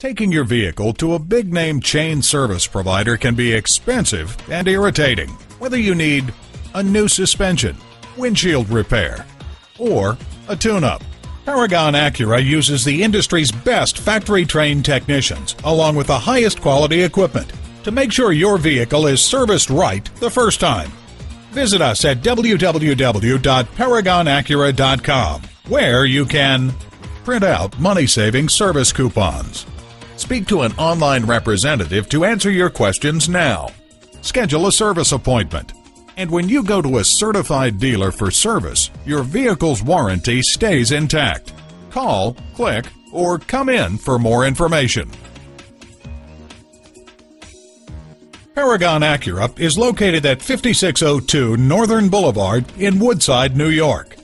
Taking your vehicle to a big name chain service provider can be expensive and irritating. Whether you need a new suspension, windshield repair, or a tune up. Paragon Acura uses the industry's best factory trained technicians, along with the highest quality equipment, to make sure your vehicle is serviced right the first time. Visit us at www.paragonacura.com, where you can print out money saving service coupons. Speak to an online representative to answer your questions now. Schedule a service appointment. And when you go to a certified dealer for service, your vehicle's warranty stays intact. Call, click, or come in for more information. Paragon Acura is located at 5602 Northern Boulevard in Woodside, New York.